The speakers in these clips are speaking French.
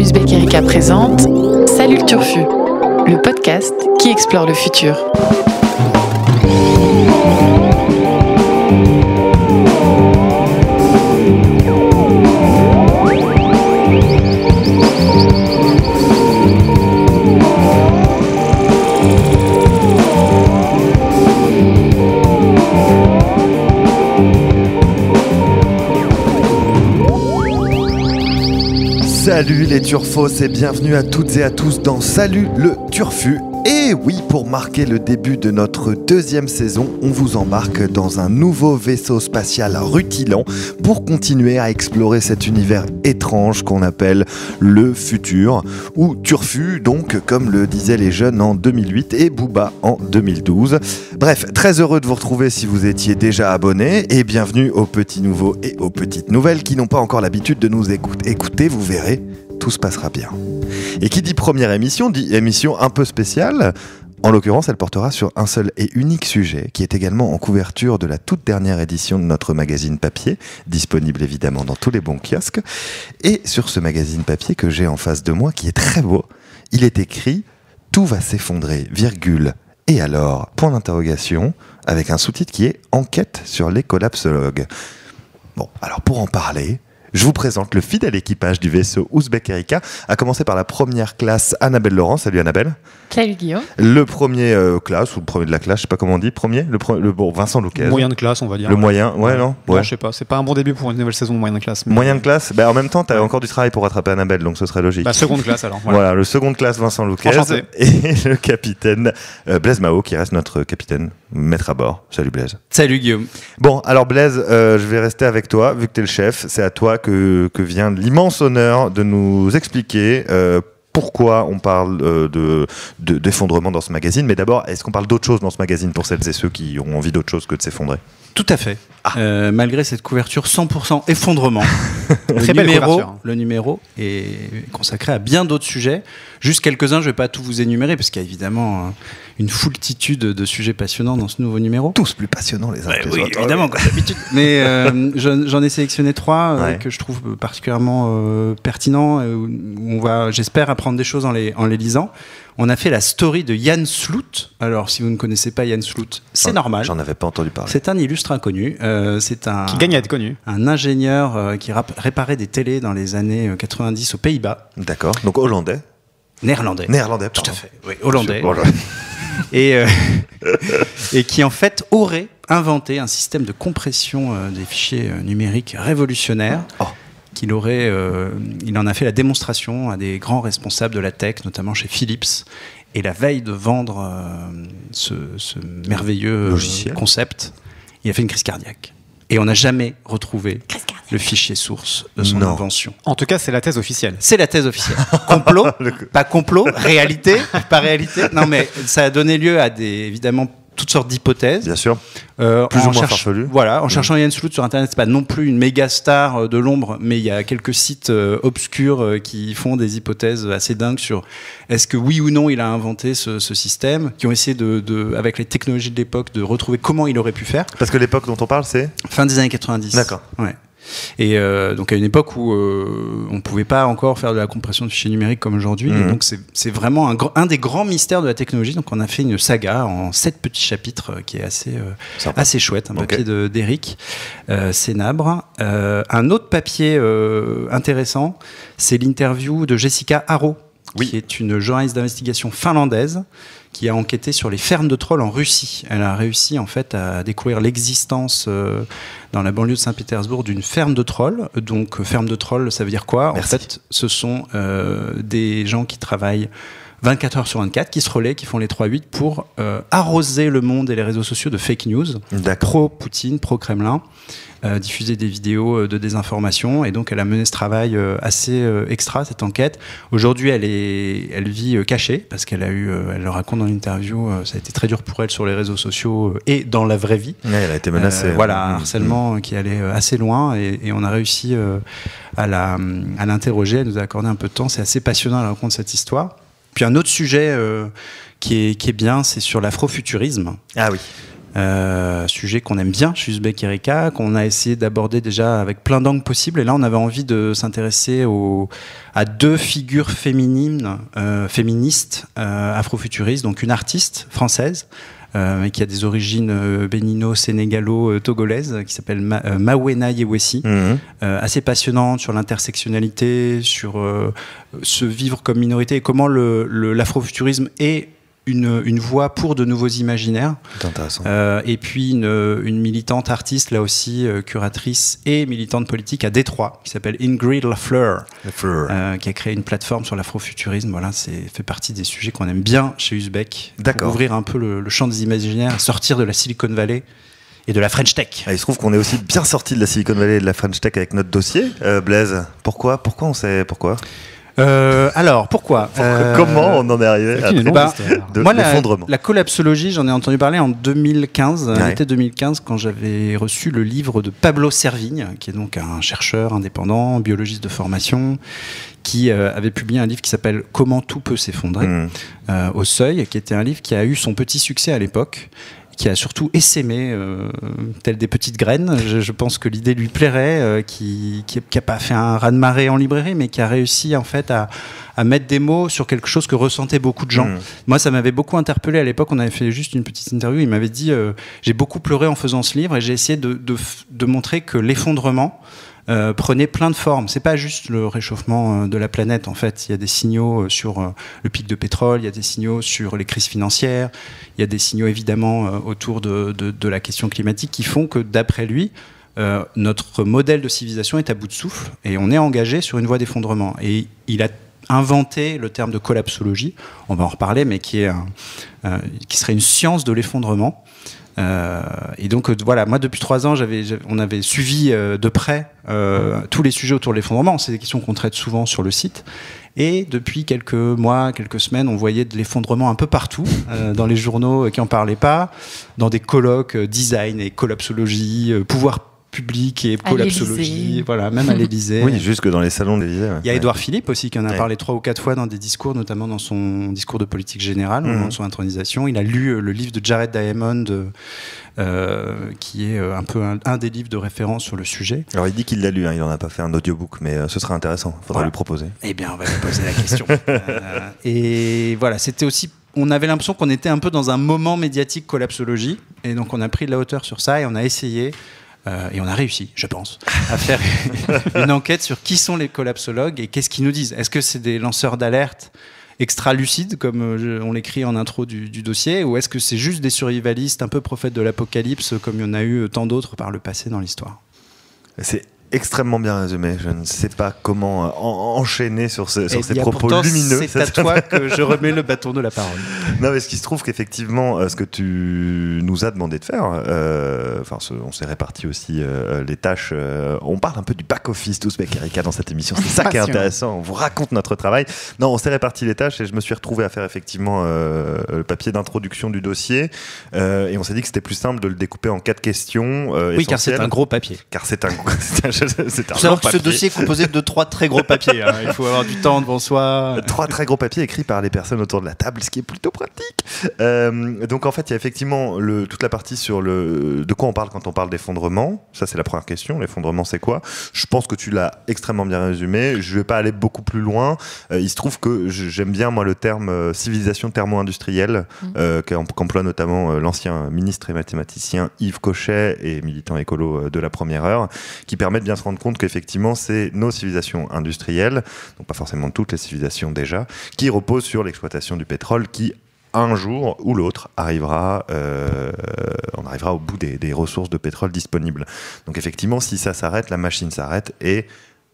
Uzbek Erika présente Salut le Turfu, le podcast qui explore le futur. Salut les turfos et bienvenue à toutes et à tous dans Salut le Turfu. Et oui, pour marquer le début de notre deuxième saison, on vous embarque dans un nouveau vaisseau spatial rutilant pour continuer à explorer cet univers étrange qu'on appelle le futur, ou Turfu, donc comme le disaient les jeunes en 2008 et Booba en 2012. Bref, très heureux de vous retrouver si vous étiez déjà abonné et bienvenue aux petits nouveaux et aux petites nouvelles qui n'ont pas encore l'habitude de nous écouter. Écoutez, vous verrez, tout se passera bien. Et qui dit première émission, dit émission un peu spéciale. En l'occurrence, elle portera sur un seul et unique sujet, qui est également en couverture de la toute dernière édition de notre magazine papier, disponible évidemment dans tous les bons kiosques. Et sur ce magazine papier que j'ai en face de moi, qui est très beau, il est écrit Tout va s'effondrer, virgule. Et alors? Point d'interrogation, avec un sous-titre qui est Enquête sur les collapsologues. Bon, alors pour en parler, je vous présente le fidèle équipage du vaisseau Ouzbek Erika, à commencer par la première classe Annabelle Laurent. Salut Annabelle. Salut Guillaume. Le premier euh, classe, ou le premier de la classe, je sais pas comment on dit, premier, le, pre- le bon, Vincent Louquet. Moyen de classe, on va dire. Le moyen, ouais, non Ouais, Ouais. je sais pas. C'est pas un bon début pour une nouvelle saison de moyenne classe. mais- Moyen de classe, bah, en même temps, tu as encore du travail pour rattraper Annabelle, donc ce serait logique. Bah, seconde classe alors. Voilà. Voilà. le second de classe Vincent Louquet Enchanté. et le capitaine euh, Blaise Mao qui reste notre capitaine, maître à bord. Salut Blaise. Salut Guillaume. Bon, alors Blaise, euh, je vais rester avec toi, vu que tu es le chef. C'est à toi que, que vient l'immense honneur de nous expliquer euh, pourquoi on parle euh, de, de- d'effondrement dans ce magazine. Mais d'abord, est-ce qu'on parle d'autre chose dans ce magazine pour celles et ceux qui ont envie d'autre chose que de s'effondrer? Tout à fait. Euh, malgré cette couverture 100% effondrement, le, Très belle numéro, couverture. le numéro est consacré à bien d'autres sujets. Juste quelques-uns, je ne vais pas tout vous énumérer parce qu'il y a évidemment euh, une foultitude de sujets passionnants dans ce nouveau numéro. Tous plus passionnants les uns que les oui, autres. évidemment, comme d'habitude. Mais euh, je- j'en ai sélectionné trois euh, Ouais. que je trouve particulièrement euh, pertinents, euh, où on va, j'espère, apprendre des choses en les, en les lisant. On a fait la story de Yann Sloot. Alors, si vous ne connaissez pas Yann Sloot, c'est normal. J'en avais pas entendu parler. C'est un illustre inconnu. Euh, c'est un, Qui gagne à être connu. un ingénieur euh, qui réparait des télés dans les années euh, 90 aux Pays-Bas, D'accord. Donc hollandais. Néerlandais. Néerlandais, Tout à fait. Oui, hollandais. Et, euh, et qui en fait aurait inventé un système de compression euh, des fichiers euh, numériques révolutionnaire. Oh. Qu'il aurait, il en a fait la démonstration à des grands responsables de la tech, notamment chez Philips. Et la veille de vendre ce, ce merveilleux Logiciel. concept, il a fait une crise cardiaque. Et on n'a jamais retrouvé le fichier source de son Non. invention. En tout cas, c'est la thèse officielle. C'est la thèse officielle. Complot, pas complot, réalité, pas réalité. Non, mais ça a donné lieu à des, évidemment, toutes sortes d'hypothèses. Bien sûr. Euh, Plus ou moins cherche-. Voilà, en cherchant Yann Sloot sur Internet, c'est pas non plus une méga star euh, de l'ombre, mais il y a quelques sites euh, obscurs qui font des hypothèses assez dingues sur est-ce que oui ou non il a inventé ce, ce système, qui ont essayé de, de, avec les technologies de l'époque, de retrouver comment il aurait pu faire. Parce que l'époque dont on parle, c'est Fin des années 90. D'accord. Ouais. Et euh, donc à une époque où euh, on ne pouvait pas encore faire de la compression de fichiers numériques comme aujourd'hui. Et donc c'est vraiment un, des grands mystères de la technologie. Donc on a fait une saga en sept petits chapitres euh, qui est assez, euh, assez chouette. Un papier de- d'Eric euh, Sénabre. Un autre papier intéressant, c'est l'interview de Jessica Haro, Oui. qui est une journaliste d'investigation finlandaise qui a enquêté sur les fermes de trolls en Russie. Elle a réussi en fait à découvrir l'existence euh, dans la banlieue de Saint-Pétersbourg d'une ferme de trolls. Donc ferme de trolls, ça veut dire quoi? Merci. En fait, ce sont euh, des gens qui travaillent 24 heures sur 24, qui se relaient, qui font les 3-8 pour euh, arroser le monde et les réseaux sociaux de fake news pro-Poutine, pro-Kremlin, euh, diffuser des vidéos euh, de désinformation. Et donc, elle a mené ce travail euh, assez extra, cette enquête. Aujourd'hui, elle, est, elle vit cachée parce qu'elle a eu, elle le raconte dans l'interview, ça a été très dur pour elle sur les réseaux sociaux et dans la vraie vie. Ouais, elle a été menacée. Voilà, un harcèlement qui allait assez loin et, et on a réussi à la- à l'interroger. Elle nous a accordé un peu de temps. C'est assez passionnant, elle raconte cette histoire. Puis un autre sujet euh, qui, est, qui est bien, c'est sur l'afrofuturisme. Ah oui. Euh, sujet qu'on aime bien chez Uzbek Erika, qu'on a essayé d'aborder déjà avec plein d'angles possibles. Et là, on avait envie de s'intéresser à deux figures féminines, euh, féministes, euh, afrofuturistes. Donc une artiste française, euh, qui a des origines euh, bénino-sénégalo-togolaises, qui s'appelle Ma Mawena Yewesi, mhm. assez passionnante sur l'intersectionnalité, sur se vivre comme minorité et comment l'afrofuturisme le, est une, une, voix pour de nouveaux imaginaires. Euh, et puis une, une, militante artiste, là aussi euh, curatrice et militante politique à Détroit, qui s'appelle Ingrid Lafleur, euh, qui a créé une plateforme sur l'afrofuturisme. Voilà, c'est fait partie des sujets qu'on aime bien chez Uzbek. Pour ouvrir un peu le, champ des imaginaires, sortir de la Silicon Valley et de la French Tech. Ah, il se trouve qu'on est aussi bien sorti de la Silicon Valley et de la French Tech avec notre dossier. Blaise, pourquoi Pourquoi on sait pourquoi? Euh, alors, pourquoi euh, Comment on en est arrivé à bah, de moi, la, collapsologie, j'en ai entendu parler en 2015, ouais. été 2015, quand j'avais reçu le livre de Pablo Servigne, qui est donc un chercheur indépendant, biologiste de formation, qui euh, avait publié un livre qui s'appelle Comment tout peut s'effondrer mmh. au seuil, qui était un livre qui a eu son petit succès à l'époque qui a surtout essaimé, euh, telles des petites graines. Je, pense que l'idée lui plairait, euh, qui n'a pas fait un raz-de-marée en librairie, mais qui a réussi en fait à, mettre des mots sur quelque chose que ressentaient beaucoup de gens. Mmh. Moi, ça m'avait beaucoup interpellé à l'époque. On avait fait juste une petite interview. Il m'avait dit euh, J'ai beaucoup pleuré en faisant ce livre et j'ai essayé de, de montrer que l'effondrement, euh, plein de formes. C'est pas juste le réchauffement euh, de la planète en fait. Il y a des signaux euh, sur le pic de pétrole, il y a des signaux sur les crises financières, il y a des signaux évidemment autour de, de, la question climatique qui font que d'après lui, notre modèle de civilisation est à bout de souffle et on est engagé sur une voie d'effondrement. Et il a inventé le terme de collapsologie, on va en reparler, mais qui, est qui serait une science de l'effondrement. Euh, et donc euh, voilà, moi depuis trois ans, j'avais, on avait suivi euh, de près tous les sujets autour de l'effondrement. C'est des questions qu'on traite souvent sur le site. Et depuis quelques mois, quelques semaines, on voyait de l'effondrement un peu partout, dans les journaux qui en parlaient pas, dans des colloques design et collapsologie, pouvoir public et collapsologie, voilà, même à l'Élysée. oui, jusque dans les salons de l'Élysée. Il y a Édouard Philippe aussi qui en a parlé trois ou quatre fois dans des discours, notamment dans son discours de politique générale, dans mhm. son intronisation. Il a lu euh, le livre de Jared Diamond, euh, qui est euh, un peu un, des livres de référence sur le sujet. Alors il dit qu'il l'a lu, hein, il n'en a pas fait un audiobook, mais ce sera intéressant, il faudra lui proposer. Eh bien, on va lui poser la question. et voilà, c'était aussi on avait l'impression qu'on était un peu dans un moment médiatique collapsologie, et donc on a pris de la hauteur sur ça et on a essayé euh, et on a réussi, je pense, à faire une enquête sur qui sont les collapsologues et qu'est-ce qu'ils nous disent. Est-ce que c'est des lanceurs d'alerte extra lucides, comme euh, on l'écrit en intro du, dossier, ou est-ce que c'est juste des survivalistes un peu prophètes de l'apocalypse, comme il y en a eu tant d'autres par le passé dans l'histoire? Extrêmement bien résumé. Je ne sais pas comment euh, enchaîner sur, ces propos lumineux. C'est à toi que je remets le bâton de la parole. Non, mais ce qui se trouve qu'effectivement, euh, ce que tu nous as demandé de faire, euh, enfin, on s'est réparti aussi les tâches. on parle un peu du back-office d'Ouzbek Erika dans cette émission. C'est ça qui est intéressant. On vous raconte notre travail. Non, on s'est réparti les tâches et je me suis retrouvé à faire effectivement le papier d'introduction du dossier. et on s'est dit que c'était plus simple de le découper en quatre questions. oui, car c'est un gros papier. Car c'est un, c'est un que ce dossier est composé de trois très gros papiers. Hein. Il faut avoir du temps devant soi. Trois très gros papiers écrits par les personnes autour de la table, ce qui est plutôt pratique. Euh, donc en fait, il y a effectivement le, toute la partie sur le de quoi on parle quand on parle d'effondrement. Ça, c'est la première question. L'effondrement, c'est quoi? Je pense que tu l'as extrêmement bien résumé. Je vais pas aller beaucoup plus loin. Euh, il se trouve que j'aime bien moi le terme euh, civilisation thermo-industrielle mmh. qu'emploie notamment l'ancien ministre et mathématicien Yves Cochet et militant écolo de la première heure, qui permet de se rendre compte qu'effectivement, c'est nos civilisations industrielles, donc pas forcément toutes les civilisations déjà, qui reposent sur l'exploitation du pétrole qui un jour ou l'autre arrivera, euh, on arrivera au bout des, des, ressources de pétrole disponibles. Donc effectivement, si ça s'arrête, la machine s'arrête et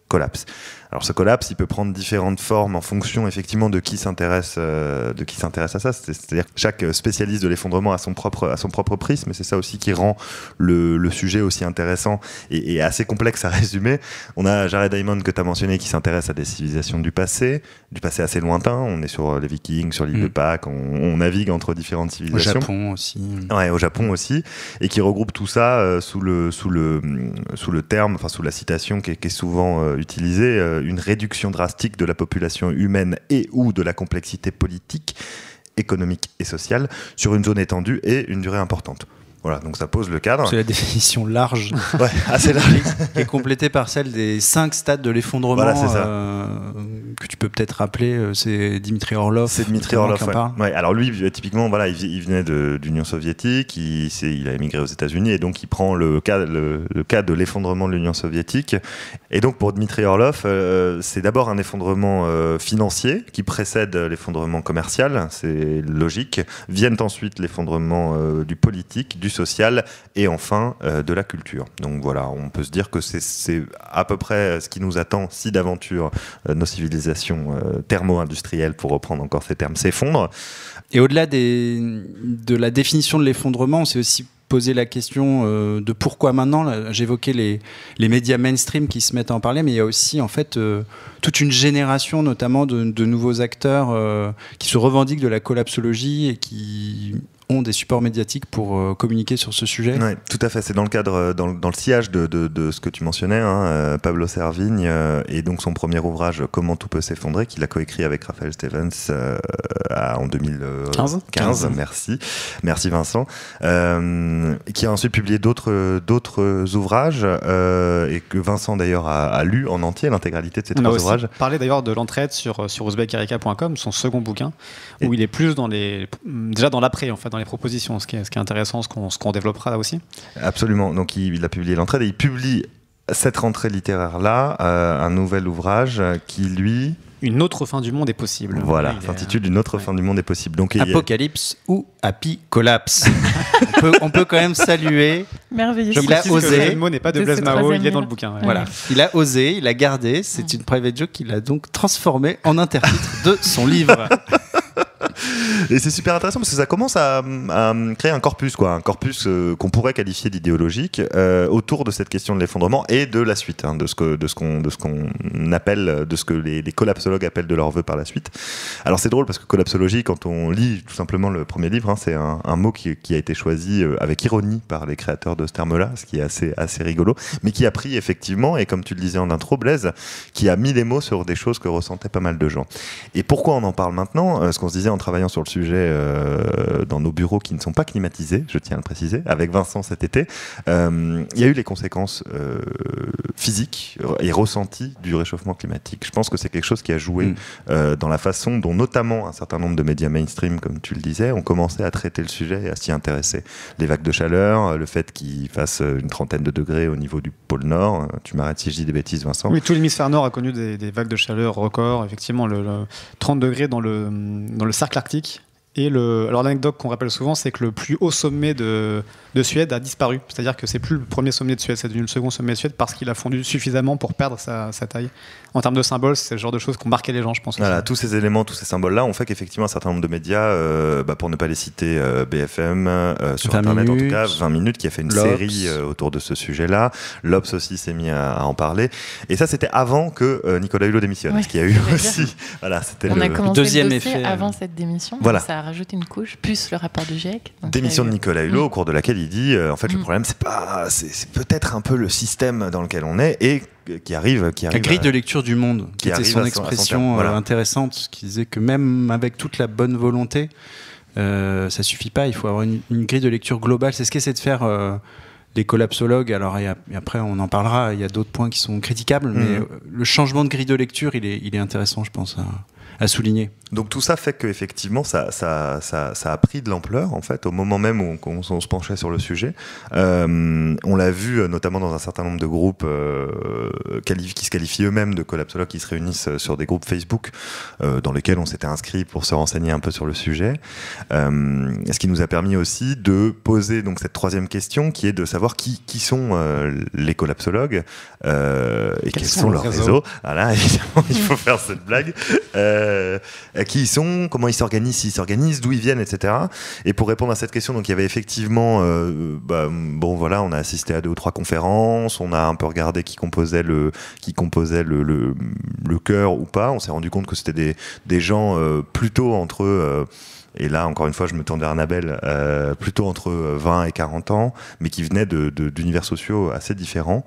collapse. Alors ce collapse, il peut prendre différentes formes en fonction effectivement de qui s'intéresse, euh, de qui s'intéresse à ça. C'est-à-dire que chaque spécialiste de l'effondrement a son propre, a son propre prisme, et c'est ça aussi qui rend le, le sujet aussi intéressant et, et, assez complexe à résumer. On a Jared Diamond que tu as mentionné qui s'intéresse à des civilisations du passé, du passé assez lointain. On est sur les Vikings, sur l'île de mm. Pâques, on, on, navigue entre différentes civilisations. Au Japon aussi. Ouais, au Japon aussi, et qui regroupe tout ça euh, sous le sous le sous le terme, enfin sous la citation qui est, qui est souvent euh, utilisée euh, une réduction drastique de la population humaine et ou de la complexité politique, économique et sociale sur une zone étendue et une durée importante. Voilà, donc ça pose le cadre. C'est la définition large. ouais, assez large. qui est complétée par celle des cinq stades de l'effondrement. Voilà, c'est ça. euh, que tu peux peut-être rappeler, euh, c'est Dimitri Orlov. C'est Dmitri notamment Orlov. ouais. parle. Ouais, alors lui, typiquement, voilà, il, venait de- d'Union soviétique, il, a émigré aux États-Unis et donc il prend le cas, le, le cas de l'effondrement de l'Union soviétique. Et donc pour Dmitri Orlov, euh, c'est d'abord un effondrement euh, financier qui précède l'effondrement commercial, c'est logique. Viennent ensuite l'effondrement euh, du politique, du social et enfin de la culture. Donc voilà, on peut se dire que c'est- à peu près ce qui nous attend si d'aventure nos civilisations euh, thermo-industrielles, pour reprendre encore ces termes, s'effondrent. Et au-delà de la définition de l'effondrement, on s'est aussi posé la question euh, de pourquoi maintenant. J'évoquais les, les médias mainstream qui se mettent à en parler, mais il y a aussi en fait euh, toute une génération, notamment de, nouveaux acteurs qui se revendiquent de la collapsologie et qui ont des supports médiatiques pour euh, communiquer sur ce sujet. Oui, tout à fait. C'est dans le cadre, euh, dans, le- dans le sillage de, de- de ce que tu mentionnais, hein, euh, Pablo Servigne, euh, et donc son premier ouvrage, Comment tout peut s'effondrer, qu'il a coécrit avec Raphaël Stevens euh, à- en 2015. 15. Merci. Merci Vincent. Euh, qui a ensuite publié d'autres d'autres ouvrages, euh, et que Vincent d'ailleurs a, a lu en entier l'intégralité de ces On a trois aussi ouvrages. parlé d'ailleurs de l'entraide sur, sur son second bouquin, où Et- il est plus dans les, déjà dans l'après, en fait, dans les propositions, ce qui est, ce qui est intéressant, ce qu'on ce qu'on développera là aussi. Absolument. Donc il, il a publié l'entraide et il publie cette rentrée littéraire-là, euh, un nouvel ouvrage qui, lui, Une autre fin du monde est possible. voilà, est- s'intitule Une autre ouais. fin du monde est possible. Donc a- Apocalypse ou Happy Collapse. on, peut, on peut quand même saluer. Merveilleux. Je Il a osé. le mot n'est pas de Blaise Mao, il est dans le bouquin. ouais. Voilà. Il a osé, il a gardé. C'est une private joke qu'il a donc transformé en intertitre de son livre. Et c'est super intéressant parce que ça commence à, créer un corpus, quoi, un corpus euh, qu'on pourrait qualifier d'idéologique euh, autour de cette question de l'effondrement et de la suite, hein, de ce que de ce qu'on de ce qu'on appelle, de ce que les, collapsologues appellent de leur vœu par la suite. Alors c'est drôle parce que collapsologie, quand on lit tout simplement le premier livre, hein, c'est un, mot qui, a été choisi euh, avec ironie par les créateurs de ce terme-là, ce qui est assez assez rigolo, mais qui a pris effectivement et comme tu le disais en intro, Blaise, qui a mis les mots sur des choses que ressentaient pas mal de gens. Et pourquoi on en parle maintenant? Ce qu'on se disait en travaillant sur le sujet euh, dans nos bureaux qui ne sont pas climatisés, je tiens à le préciser, avec Vincent cet été, euh, il y a eu les conséquences euh, physiques et ressenties du réchauffement climatique. Je pense que c'est quelque chose qui a joué Mm. euh, dans la façon dont notamment un certain nombre de médias mainstream, comme tu le disais, ont commencé à traiter le sujet et à s'y intéresser. Les vagues de chaleur, le fait qu'il fasse une trentaine de degrés au niveau du pôle Nord. Tu m'arrêtes si je dis des bêtises, Vincent. Oui, tout l'hémisphère nord a connu des, des vagues de chaleur records. Effectivement, le, le 30 degrés dans le, dans le cercle arctique. Et le, alors l'anecdote qu'on rappelle souvent, c'est que le plus haut sommet de, de Suède a disparu. C'est-à-dire que c'est plus le premier sommet de Suède, c'est devenu le second sommet de Suède parce qu'il a fondu suffisamment pour perdre sa, sa taille. En termes de symboles, c'est le genre de choses qui ont marqué les gens, je pense. Voilà, tous ces éléments, tous ces symboles-là ont fait qu'effectivement un certain nombre de médias, euh, bah, pour ne pas les citer, euh, BFM, euh, sur 20 Internet en tout minutes. cas, 20 minutes, qui a fait une série euh, autour de ce sujet-là. L'Obs aussi s'est mis à, à en parler. Et ça, c'était avant que euh, Nicolas Hulot démissionne, Ouais, ce qui a eu aussi. Voilà, c'était On a le... commencé deuxième effet, avant cette démission. Voilà. Ça a rajouté une couche, plus le rapport du GIEC. Démission de a eu- Nicolas Hulot, Mm. au cours de laquelle il dit euh, en fait le Mm. problème c'est pas c'est c'est peut-être un peu le système dans lequel on est et euh, qui arrive qui La arrive grille à- de lecture du monde, qui qui était son à son- expression voilà. euh, intéressante, qui disait que même avec toute la bonne volonté, euh, ça suffit pas. Il faut avoir une, une grille de lecture globale. C'est ce qu'essaient de faire euh, les collapsologues. Alors, et après, on en parlera. Il y a d'autres points qui sont critiquables, mais Mhm. euh, le changement de grille de lecture, il est, il est intéressant, je pense, à, à souligner. Donc tout ça fait qu'effectivement, ça, ça, ça, ça a pris de l'ampleur, en fait, au moment même où on, on se penchait sur le sujet. Euh, on l'a vu euh, notamment dans un certain nombre de groupes euh, qualif- qui se qualifient eux-mêmes de collapsologues, qui se réunissent sur des groupes Facebook euh, dans lesquels on s'était inscrit pour se renseigner un peu sur le sujet. Euh, ce qui nous a permis aussi de poser donc cette troisième question, qui est de savoir qui, qui sont euh, les collapsologues euh, et quels, sont, leurs réseaux. Voilà, évidemment, il faut faire cette blague. Euh, qui ils sont, comment ils s'organisent, s'ils s'organisent, d'où ils viennent, etc. Et pour répondre à cette question, donc il y avait effectivement, euh, bah, bon voilà, on a assisté à deux ou trois conférences, on a un peu regardé qui composait le, qui ou pas. On s'est rendu compte que c'était des, gens euh, plutôt entre et là, encore une fois, je me tourne vers Annabelle, euh, plutôt entre 20 et 40 ans, mais qui de- de- d'univers sociaux assez différents,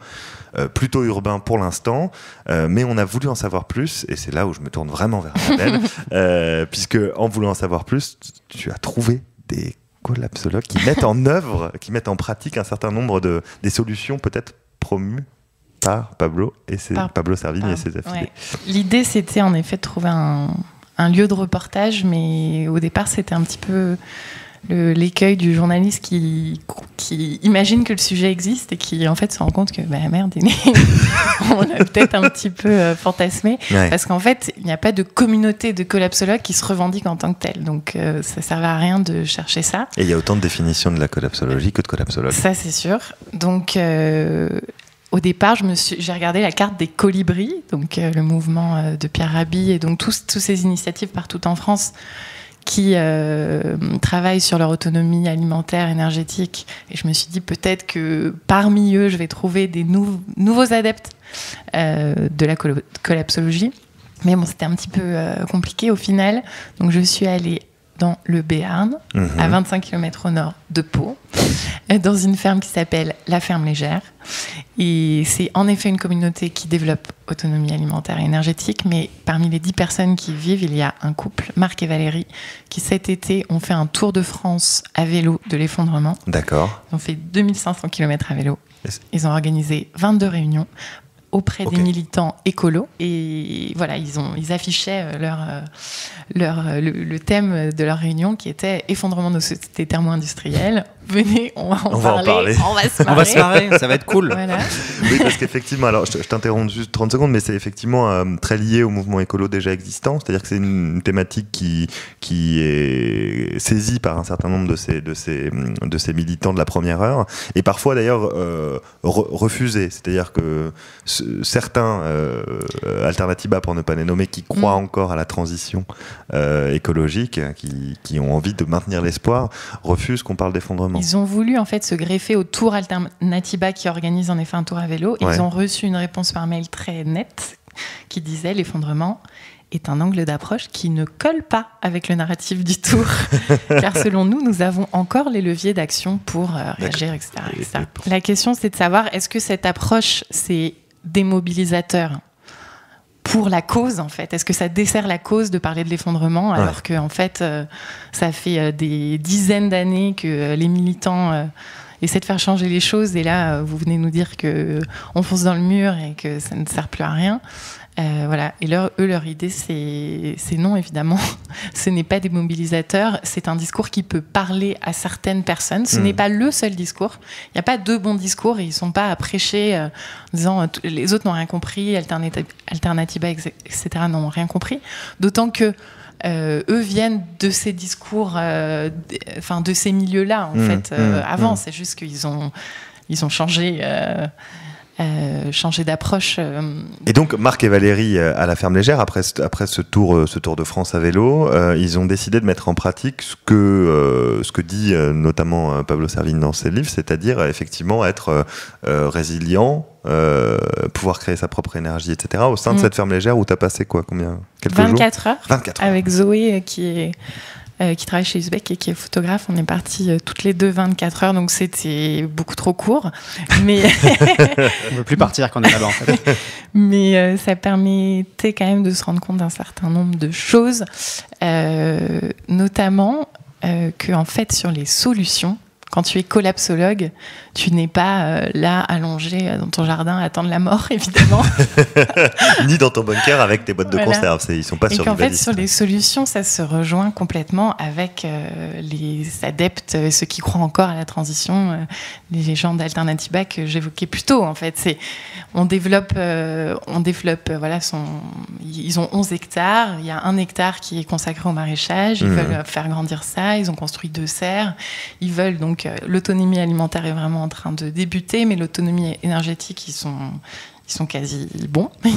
euh, plutôt urbains pour l'instant, euh, mais on a voulu en savoir plus, et c'est là où je me tourne vraiment vers Annabelle, euh, puisque en voulant en savoir plus, tu as trouvé des collapsologues qui mettent en œuvre, qui mettent en pratique un certain nombre de des solutions peut-être promues par Pablo et ses, Par- Pablo Servigne et ses affiliés. Ouais. L'idée, c'était en effet de trouver un, un lieu de reportage, mais au départ, c'était un petit peu l'écueil du journaliste qui, qui imagine que le sujet existe et qui, en fait, se rend compte que, bah merde, on a peut-être un petit peu euh, fantasmé. Ouais. Parce qu'en fait, il n'y a pas de communauté de collapsologues qui se revendique en tant que telle. Donc, euh, ça servait à rien de chercher ça. Et il y a autant de définitions de la collapsologie que de collapsologues. Ça, c'est sûr. Donc, euh, au départ, j'ai regardé la carte des colibris, donc euh, le mouvement euh, de Pierre Rabhi et donc tous ces initiatives partout en France qui euh, travaillent sur leur autonomie alimentaire, énergétique. Et je me suis dit peut-être que parmi eux, je vais trouver des nou- nouveaux adeptes de la collapsologie. Mais bon, c'était un petit peu compliqué au final. Donc, je suis allée dans le Béarn, Mhm. à 25 km au nord de Pau, euh, dans une ferme qui s'appelle La Ferme Légère. Et c'est en effet une communauté qui développe autonomie alimentaire et énergétique, mais parmi les 10 personnes qui y vivent, il y a un couple, Marc et Valérie, qui cet été ont fait un tour de France à vélo de l'effondrement. D'accord. Ils ont fait 2500 km à vélo. Ils ont organisé 22 réunions auprès des militants écolos. Et voilà, ils, ont, ils affichaient euh, leur, euh, leur, euh, le, le thème de leur réunion qui était effondrement de nos sociétés thermo-industrielles. Venez, on va en, On va en parler, parler. On va se On va marrer. se marrer, ça va être cool. Voilà. Oui, parce qu'effectivement, alors je, je t'interromps juste 30 secondes, mais c'est effectivement euh, très lié au mouvement écolo déjà existant, c'est-à-dire que c'est une thématique qui, qui est saisie par un certain nombre de ces, de, ces, de ces militants de la première heure, et parfois d'ailleurs euh, re- refusée, c'est-à-dire que ce- certains, euh, Alternatiba pour ne pas les nommer, qui croient Mm. encore à la transition euh, écologique, qui, qui ont envie de maintenir l'espoir, refusent qu'on parle d'effondrement. Ils ont voulu en fait se greffer au Tour Alternatiba qui organise en effet un tour à vélo. Ouais. Ils ont reçu une réponse par mail très nette qui disait l'effondrement est un angle d'approche qui ne colle pas avec le narratif du tour. Car selon nous, nous avons encore les leviers d'action pour euh, réagir, etc. Et- etc. et- La question, c'est de savoir est-ce que cette approche, c'est démobilisateur? Pour la cause en fait Est-ce que ça dessert la cause de parler de l'effondrement alors que en fait euh, ça fait euh, des dizaines d'années que euh, les militants euh, essaient de faire changer les choses et là vous venez nous dire que on fonce dans le mur et que ça ne sert plus à rien. Euh, voilà. Et leur, eux, leur idée, c'est non, évidemment. Ce n'est pas des mobilisateurs. C'est un discours qui peut parler à certaines personnes. Ce Mhm. n'est pas le seul discours. Il n'y a pas deux bons discours et ils ne sont pas à prêcher euh, en disant euh, les autres n'ont rien compris, Alternati- Alternativa, etc., n'ont rien compris. D'autant que euh, eux viennent de ces discours, enfin de ces milieux-là, en Mhm, fait, mhm, avant. C'est juste qu'ils ont, ils ont changé. Euh, changé d'approche. euh, Et donc Marc et Valérie euh, à la ferme légère après ce, après ce tour ce tour de France à vélo, euh, ils ont décidé de mettre en pratique ce que ce que dit notamment Pablo Servigne dans ses livres, c'est-à-dire effectivement être résilient, pouvoir créer sa propre énergie, etc. Au sein de Mm. cette ferme légère où tu as passé quoi combien? Quelques jours? 24 heures 24 heures. avec Zoé qui est euh, qui travaille chez Uzbek et qui est photographe. On est partis euh, toutes les deux 24 heures, donc c'était beaucoup trop court. Mais, On veut plus partir quand on est là-bas en fait. mais euh, ça permettait quand même de se rendre compte d'un certain nombre de choses, euh, notamment que en fait sur les solutions, quand tu es collapsologue, tu n'es pas euh, là allongé euh, dans ton jardin à attendre la mort, évidemment. Ni dans ton bunker avec tes boîtes de conserve, ils sont pas Et sur qu'en du fait, sur les solutions, ça se rejoint complètement avec euh, les adeptes, ceux qui croient encore à la transition, euh, les gens d'Alternativa que j'évoquais plus tôt. En fait, c'est on développe, on développe, voilà, son, ils ont 11 hectares. Il y a un hectare qui est consacré au maraîchage. Ils Mhm. veulent faire grandir ça. Ils ont construit deux serres. Ils veulent donc euh, l'autonomie alimentaire est vraiment en train de débuter, mais l'autonomie énergétique, ils sont ils sont quasi bons.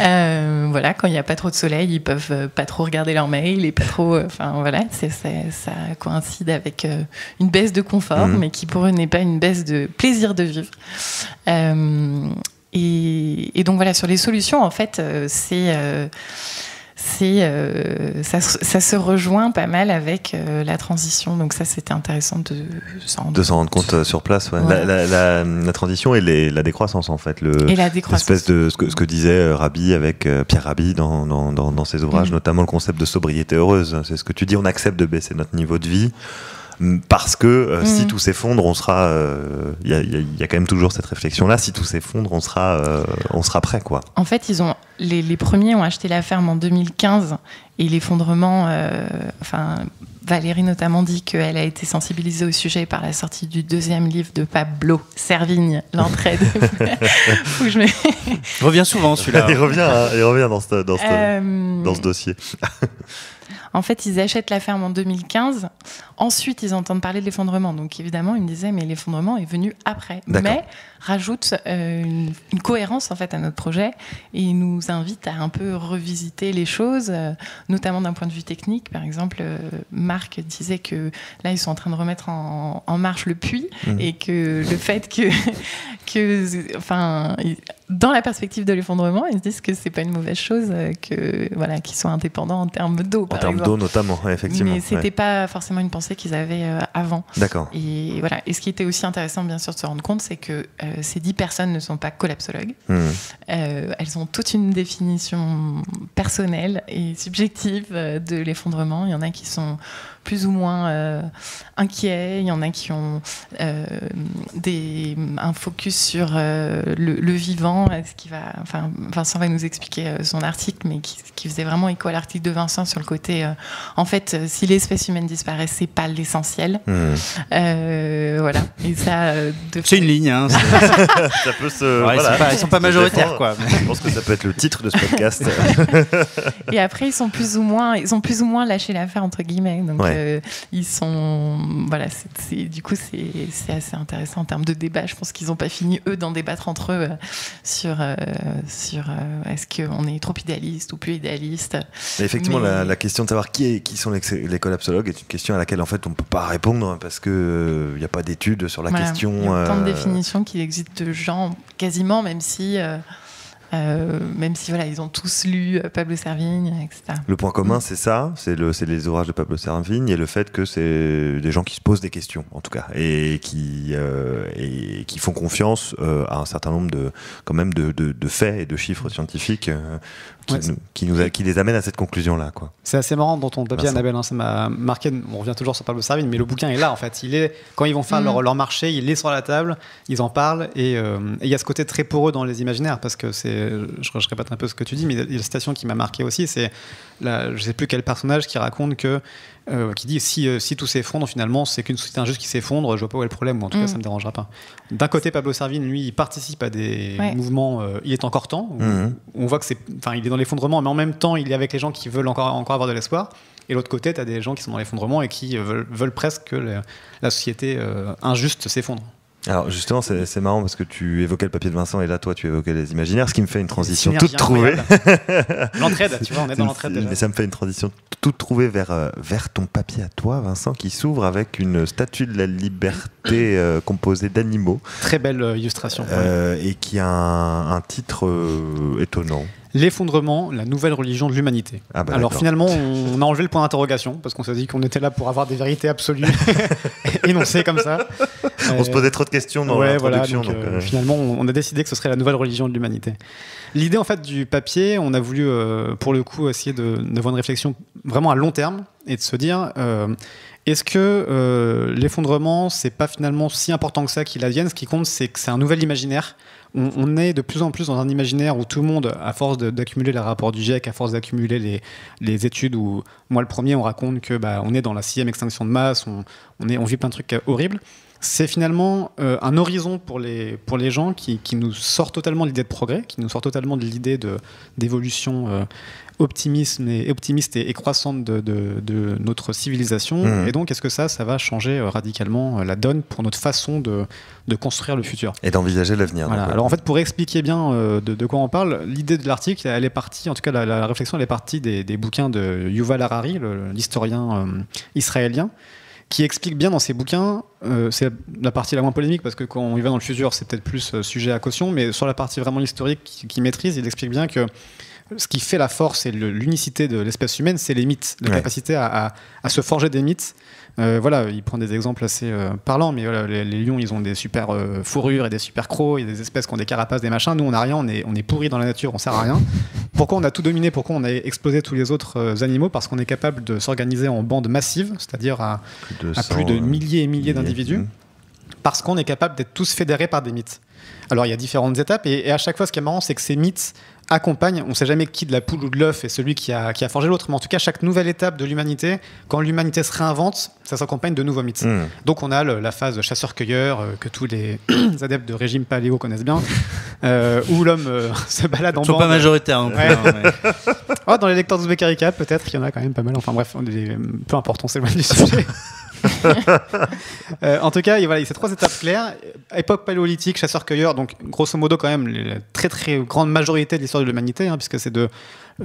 Euh, voilà, quand il n'y a pas trop de soleil, ils peuvent euh, pas trop regarder leur mail et pas trop. euh, Enfin voilà, ça coïncide avec euh, une baisse de confort, Mhm. mais qui pour eux n'est pas une baisse de plaisir de vivre. Et, et donc voilà, sur les solutions, en fait, c'est. C'est, euh, ça, se- ça se rejoint pas mal avec euh, la transition, donc ça c'était intéressant de s'en rendre de s'en rendre compte euh, sur place. ouais. La, la- la- la transition et les- la décroissance en fait. Le, Et la décroissance. L'espèce de ce que, ce que disait Rabbi avec Pierre Rabhi dans, dans, dans, dans ses ouvrages, Mhm. notamment le concept de sobriété heureuse. C'est ce que tu dis, on accepte de baisser notre niveau de vie Parce que si Mhm. tout s'effondre, on sera. Il y, a, y a- y a quand même toujours cette réflexion-là. Si tout s'effondre, on sera, euh, on sera prêt, quoi. En fait, ils ont, les, les premiers ont acheté la ferme en 2015 et l'effondrement, euh, enfin, Valérie notamment dit qu'elle a été sensibilisée au sujet par la sortie du deuxième livre de Pablo Servigne, L'entraide. Faut que je me- Il revient souvent celui-là. il revient, hein, il revient dans ce, dans ce, Euh, dans ce dossier. En fait, ils achètent la ferme en 2015. Ensuite, ils entendent parler de l'effondrement. Donc, évidemment, ils me disaient, mais l'effondrement est venu après. Mais rajoute euh, une, une cohérence en fait à notre projet et ils nous invite à un peu revisiter les choses, euh, notamment d'un point de vue technique. Par exemple, euh, Marc disait que là, ils sont en train de remettre en, en marche le puits Mhm. et que le fait que, que enfin, dans la perspective de l'effondrement, ils se disent que c'est pas une mauvaise chose euh, que voilà, qu'ils soient indépendants en termes d'eau. En par termes d'eau, notamment, ouais, effectivement. Mais c'était ouais. pas forcément une pensée qu'ils avaient euh, avant. D'accord. Et voilà. Et ce qui était aussi intéressant, bien sûr, de se rendre compte, c'est que euh, ces dix personnes ne sont pas collapsologues. Euh, elles ont toute une définition personnelle et subjective de l'effondrement. Il y en a qui sont plus ou moins euh, inquiets, il y en a qui ont euh, des, un focus sur euh, le, le vivant, ce qui va, enfin, Vincent va nous expliquer son article, mais qui, qui faisait vraiment écho à l'article de Vincent sur le côté, euh, en fait, si l'espèce humaine disparaît, c'est pas l'essentiel. Euh, voilà. Et ça, de C'est une ligne. Hein, Ça peut se. Ouais, ils, voilà. sont pas, ils sont pas Se majoritaires, quoi. mais- Je pense que ça peut être le titre de ce podcast. Et après, ils sont plus ou moins, ils ont plus ou moins lâché l'affaire entre guillemets. Donc, Ouais. Euh, ils sont, voilà, du coup, c'est, assez intéressant en termes de débat. Je pense qu'ils n'ont pas fini eux d'en débattre entre eux euh, sur, euh, sur euh, est-ce qu'on est trop idéaliste ou plus idéaliste. Mais effectivement, Mais- la, la question de savoir qui, est, qui sont les, les collapsologues est une question à laquelle en fait on ne peut pas répondre parce qu'il n'y a pas d'études sur la Voilà. question. Il y a autant de définitions qu'il existe de gens quasiment, même si. Euh, même si voilà, ils ont tous lu euh, Pablo Servigne, etc. Le point Mm. commun, c'est ça, c'est le, c'est les ouvrages de Pablo Servigne et le fait que c'est des gens qui se posent des questions, en tout cas, et qui, euh, font confiance à un certain nombre de, quand même, de, faits et de chiffres scientifiques qui, Ouais, nous, qui, nous a- qui les amènent à cette conclusion-là, quoi. C'est assez marrant dans ton papier, Vincent. Annabelle. hein, ça m'a marqué. On revient toujours sur Pablo Servigne, mais le bouquin est là en fait. Il est quand ils vont faire Mhm. leur, leur marché, il est sur la table, ils en parlent et euh, et il y a ce côté très poreux dans les imaginaires parce que c'est. Je, je répète un peu ce que tu dis, mais il y a une citation qui m'a marqué aussi. C'est je sais plus quel personnage qui raconte que euh, qui dit si, euh, si tout s'effondre finalement c'est qu'une société injuste qui s'effondre je vois pas où est le problème ou en tout cas Mhm. ça me dérangera pas d'un côté Pablo Servigne lui il participe à des Ouais. mouvements euh, il est encore temps où- Mhm. on voit que c'est enfin il est dans l'effondrement mais en même temps il est avec les gens qui veulent encore encore avoir de l'espoir et l'autre côté tu as des gens qui sont dans l'effondrement et qui veulent, veulent presque que le- la société euh, injuste s'effondre Alors justement, c'est marrant parce que tu évoquais le papier de Vincent et là, toi, tu évoquais les imaginaires, ce qui me fait une transition toute trouvée. l'entraide tu vois on est dans l'entraide déjà Mais ça me fait une transition toute trouvée vers, euh, vers ton papier à toi, Vincent, qui s'ouvre avec une statue de la liberté euh, composée d'animaux très belle euh, illustration euh, et qui a un, un titre euh, étonnant. L'effondrement, la nouvelle religion de l'humanité. Ah bah Alors finalement, on a enlevé le point d'interrogation parce qu'on s'est dit qu'on était là pour avoir des vérités absolues énoncées comme ça. On se posait trop de questions dans ouais, voilà, l'introduction. donc, donc, euh, euh, finalement, on a décidé que ce serait la nouvelle religion de l'humanité. L'idée en fait du papier, on a voulu euh, pour le coup essayer de- d'avoir une réflexion vraiment à long terme et de se dire est-ce que euh, l'effondrement c'est pas finalement si important que ça qu'il advienne? Ce qui compte, c'est que c'est un nouvel imaginaire. On, est de plus en plus dans un imaginaire où tout le monde, à force d'accumuler les rapports du GIEC, à force d'accumuler les, études, où moi le premier, on raconte que bah, on est dans la sixième extinction de masse, on, on vit plein de trucs euh, horribles c'est finalement euh, un horizon pour les, pour les gens qui, qui nous sort totalement de l'idée de progrès, qui nous sort totalement de l'idée d'évolution euh, optimisme et, optimiste et, et croissante de, de- de notre civilisation. Mhm. Et donc, est-ce que ça, ça va changer euh, radicalement la donne pour notre façon de, de construire le futur? Et d'envisager l'avenir. voilà. Alors en fait, pour expliquer bien de, quoi on parle, l'idée de l'article, elle est partie, en tout cas la, la réflexion, elle est partie des, des bouquins de Yuval Harari, l'historien israélien, qui explique bien dans ses bouquins, euh, c'est la partie la moins polémique parce que quand on y va dans le futur, c'est peut-être plus euh, sujet à caution, mais sur la partie vraiment historique qu'il qui maîtrise, il explique bien que ce qui fait la force et l'unicité de l'espèce humaine, c'est les mythes, la Ouais. capacité à, à- à se forger des mythes. Euh, voilà, il prend des exemples assez euh, parlants, mais voilà, les, les lions, ils ont des super euh, fourrures et des super crocs, il y a des espèces qui ont des carapaces, des machins. Nous, on n'a rien, on est, on est pourris dans la nature, on sert à rien. Pourquoi on a tout dominé Pourquoi on a explosé tous les autres euh, animaux? Parce qu'on est capable de s'organiser en bandes massives, c'est-à-dire à, Plus de à plus de 100, milliers et milliers milliers. d'individus, Mm. parce qu'on est capable d'être tous fédérés par des mythes. Alors il y a différentes étapes, et, et à chaque fois, ce qui est marrant, c'est que ces mythes accompagnent, on ne sait jamais qui de la poule ou de l'œuf est celui qui a, qui a forgé l'autre, mais en tout cas, chaque nouvelle étape de l'humanité, quand l'humanité se réinvente, ça s'accompagne de nouveaux mythes. Mm. Donc on a le- la phase chasseur-cueilleur euh, que tous les adeptes de régime paléo connaissent bien, euh, où l'homme euh, se balade en Toujours pas bande. majoritaire non plus. Ouais. hein, mais- Oh, dans les lecteurs de Beccarica, peut-être qu'il y en a quand même pas mal. Enfin bref, on est- peu importe, on s'éloigne du sujet. Euh, en tout cas, il y a voilà, il y a ces trois étapes claires. Époque paléolithique, chasseur-cueilleur, donc grosso modo quand même la très très grande majorité de l'histoire de l'humanité, hein, puisque c'est de...